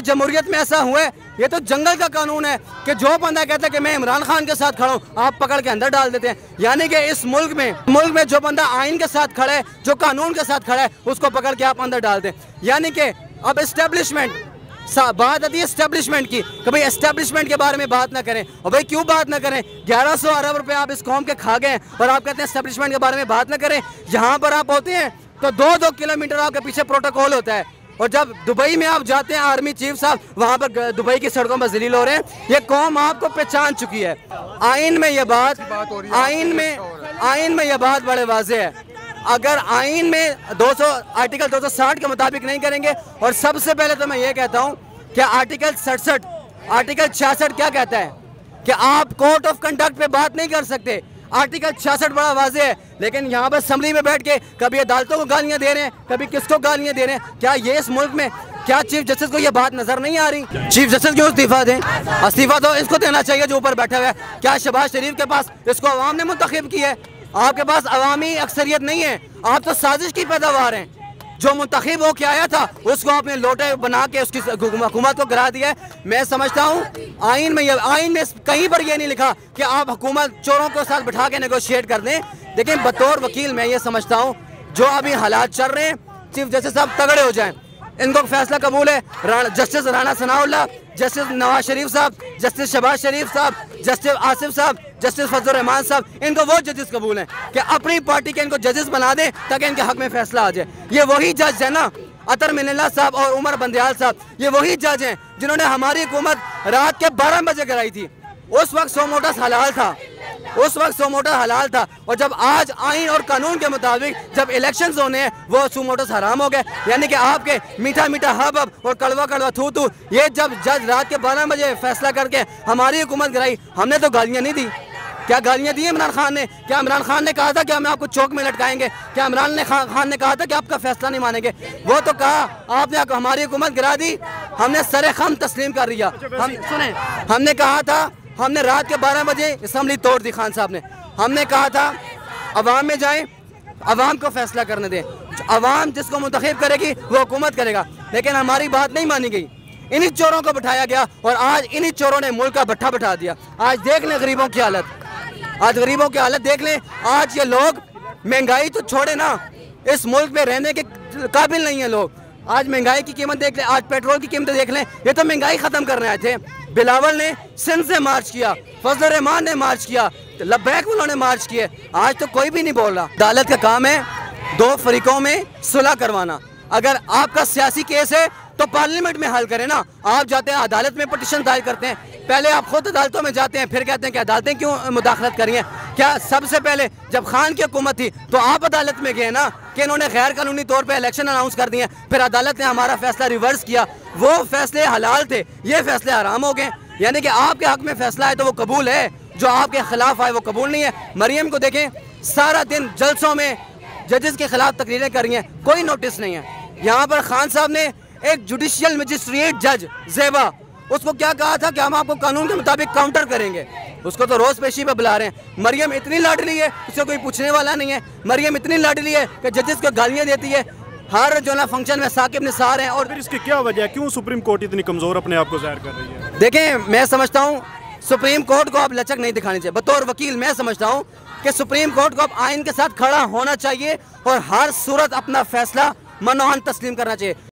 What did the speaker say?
जमहूरियत में ऐसा हुआ है? ये तो जंगल का कानून है कि जो बंदा कहता है कि मैं इमरान खान के साथ खड़ा हूँ, आप पकड़ के अंदर डाल देते हैं। यानी कि इस मुल्क में मुल्क में जो बंदा आइन के साथ खड़ा है, जो कानून के साथ खड़ा है, उसको पकड़ के आप अंदर डाल दें। यानी कि अब इस्टेब्लिशमेंट बात आती है एस्टेब्लिशमेंट की कभी एस्टेब्लिशमेंट के बारे में बात ना करें। और भाई क्यों बात ना करें? 1100 अरब रुपए आप इस कौम के खा गए और आप कहते हैं एस्टेब्लिशमेंट के बारे में बात ना करें। यहाँ पर आप होते हैं तो दो दो किलोमीटर आपके पीछे प्रोटोकॉल होता है। और जब दुबई में आप जाते हैं आर्मी चीफ साहब वहाँ पर दुबई की सड़कों पर जलील हो रहे हैं ये कौम आपको पहचान चुकी है। आइन में ये बात आइन में आइन में यह बात बड़े वाजे है। अगर आइन में 200 आर्टिकल 260 के मुताबिक नहीं करेंगे और सबसे पहले तो मैं ये कहता हूँ कि आर्टिकल सड़सठ आर्टिकल छियासठ क्या कहता है? कि आप कोर्ट ऑफ़ कंडक्ट पे बात नहीं कर सकते। आर्टिकल छियासठ बड़ा वाजे है, लेकिन यहाँ पर असम्बली में बैठ के कभी अदालतों को गालियाँ दे रहे हैं, कभी किसको गालियाँ दे रहे हैं, क्या ये इस मुल्क में, क्या चीफ जस्टिस को ये बात नज़र नहीं आ रही? चीफ जस्टिस क्यों इस्तीफा दें? इस्तीफा तो इसको देना चाहिए जो ऊपर बैठा हुआ है। क्या शहबाज शरीफ के पास इसको अवाम ने मुंतखब किया है? आपके पास अवामी अक्सरियत नहीं है, आप तो साजिश की पैदावार हैं। जो मुंतखब होकर आया था, उसको आपने लोटे बना के उसकी हुकूमत को गिरा दिया है। मैं समझता हूँ आइन में आइन में कहीं पर यह नहीं लिखा कि आप हुकूमत चोरों के साथ बैठा के नेगोशिएट कर दें। लेकिन बतौर वकील मैं ये समझता हूँ, जो अभी हालात चल रहे हैं, चीफ जस्टिस साहब तगड़े हो जाएँ। इनको फैसला कबूल है। Justice Rana Sanaullah justice Nawaz Sharif sahab, justice Shahbaz शरीफ साहब, जस्टिस आसिफ साहब, जस्टिस फजल रहमान साहब, इनको वो जजेस कबूल हैं कि अपनी पार्टी के इनको जजेस बना दें ताकि इनके हक में फैसला आ जाए। ये वही जज है ना, अतर मिनला साहब और उमर बंदयाल साहब। ये वही जज हैं जिन्होंने हमारी हुकूमत रात के बारह बजे कराई थी। उस वक्त सोमोटा हलाल था। उस वक्त सोमोटस हलाल था और जब आज आइन और कानून के मुताबिक जब इलेक्शन होने हैं वो सोमोटस हराम हो गए। यानी कि आपके मीठा मीठा हब हब और कड़वा कड़वा थू थू ये जब जज रात के बारह बजे फैसला करके हमारी हुकूमत गिराई हमने तो गालियाँ नहीं दी। क्या गालियाँ दी इमरान खान ने? क्या इमरान खान ने कहा था कि हमें आपको चौक में लटकाएँगे? क्या इमरान ने खान ने कहा था कि आपका फैसला नहीं मानेंगे? वो तो कहा आपने हमारी हुकूमत गिरा दी हमने सरे खम तस्लीम कर दिया। हम सुने हमने कहा था हमने रात के 12 बजे असम्बली तोड़ दी खान साहब ने। हमने कहा था, अवाम में जाएँ, अवाम को फैसला करने दें। अवाम जिसको मुंतखब करेगी, वो हुकूमत करेगा। लेकिन हमारी बात नहीं मानी गई। इन्हीं चोरों को बैठाया गया और आज इन्हीं चोरों ने मुल्क का भट्ठा बैठा दिया। आज देख लें गरीबों की हालत। आज गरीबों की हालत देख लें। आज ये लोग महँगाई तो छोड़े ना। इस मुल्क में रहने के काबिल नहीं है लोग। आज महँगाई की कीमत देख लें। आज पेट्रोल की कीमत देख लें। ये तो महँगाई ख़त्म करने आए थे। बिलावल ने सिंध से मार्च किया, फजल रहमान ने मार्च किया लबैक उन्होंने मार्च किए। आज तो कोई भी नहीं बोल रहा। अदालत का काम है दो फरीकों में सुलह करवाना। अगर आपका सियासी केस है तो पार्लियामेंट में हल करें ना। आप जाते हैं, अदालत में पटिशन दायर करते हैं। पहले आप खुद अदालतों में जाते हैं, फिर कहते हैं कि अदालतें क्यों मुदाखलत करेंगे क्या सबसे पहले जब खान की हुकूमत थी तो आप अदालत में गए ना कि इन्होंने गैर कानूनी तौर पर इलेक्शन अनाउंस कर दिए, फिर अदालत ने हमारा फैसला रिवर्स किया। वो फैसले हलाल थे, ये फैसले आराम हो गए। यानी कि आपके हक में फैसला है तो वो कबूल है, जो आपके खिलाफ आए वो कबूल नहीं है। मरियम को देखें, सारा दिन जलसों में जजेस के खिलाफ तकरीरें कर हैं, कोई नोटिस नहीं है। यहाँ पर खान साहब ने एक जुडिशियल मजिस्ट्रेट जज जेबा उसको क्या कहा था कि हम आपको कानून के मुताबिक काउंटर करेंगे। उसको तो रोज पेशी पे बुला रहे हैं। मरियम इतनी लाडली है उसको कोई पूछने वाला नहीं है। मरियम इतनी लाडली है कि जजेस को गालियाँ देती है। हर जो ना फ़ंक्शन में साकिब निसार हैं और फिर इसकी क्या वजह है? क्यों सुप्रीम कोर्ट इतनी कमज़ोर अपने आप को ज़ाहिर कर रही है? देखें मैं समझता हूँ सुप्रीम कोर्ट को आप लचक नहीं दिखानी चाहिए। बतौर वकील मैं समझता हूँ कि सुप्रीम कोर्ट को अब आइन के साथ खड़ा होना चाहिए और हर सूरत अपना फैसला मनोहन तस्लीम करना चाहिए।